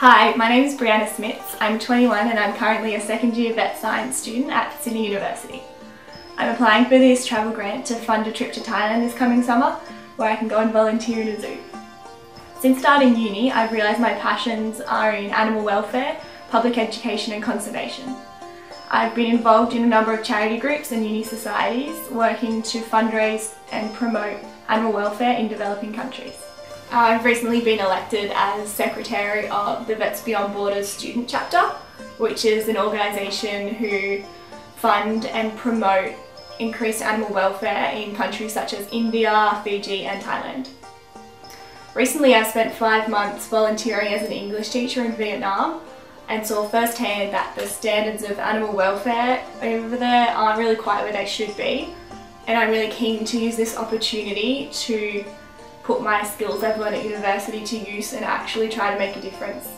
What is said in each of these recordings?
Hi, my name is Brianna Smits. I'm 21 and I'm currently a second year vet science student at Sydney University. I'm applying for this travel grant to fund a trip to Thailand this coming summer where I can go and volunteer in a zoo. Since starting uni, I've realised my passions are in animal welfare, public education and conservation. I've been involved in a number of charity groups and uni societies working to fundraise and promote animal welfare in developing countries. I've recently been elected as Secretary of the Vets Beyond Borders student chapter, which is an organisation who fund and promote increased animal welfare in countries such as India, Fiji and Thailand. Recently I spent five months volunteering as an English teacher in Vietnam and saw firsthand that the standards of animal welfare over there aren't really quite where they should be and I'm really keen to use this opportunity to put my skills I've learned at university to use and actually try to make a difference.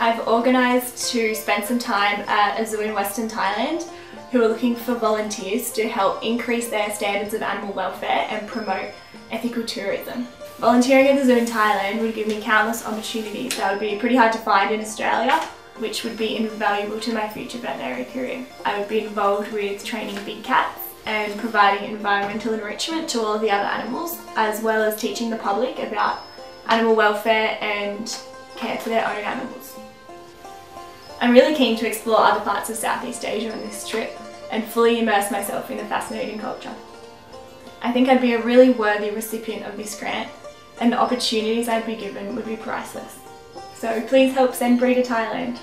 I've organised to spend some time at a zoo in Western Thailand who are looking for volunteers to help increase their standards of animal welfare and promote ethical tourism. Volunteering at the zoo in Thailand would give me countless opportunities that would be pretty hard to find in Australia which would be invaluable to my future veterinary career. I would be involved with training big cats and providing environmental enrichment to all of the other animals as well as teaching the public about animal welfare and care for their own animals. I'm really keen to explore other parts of Southeast Asia on this trip and fully immerse myself in the fascinating culture. I think I'd be a really worthy recipient of this grant and the opportunities I'd be given would be priceless. So please help send Bree to Thailand.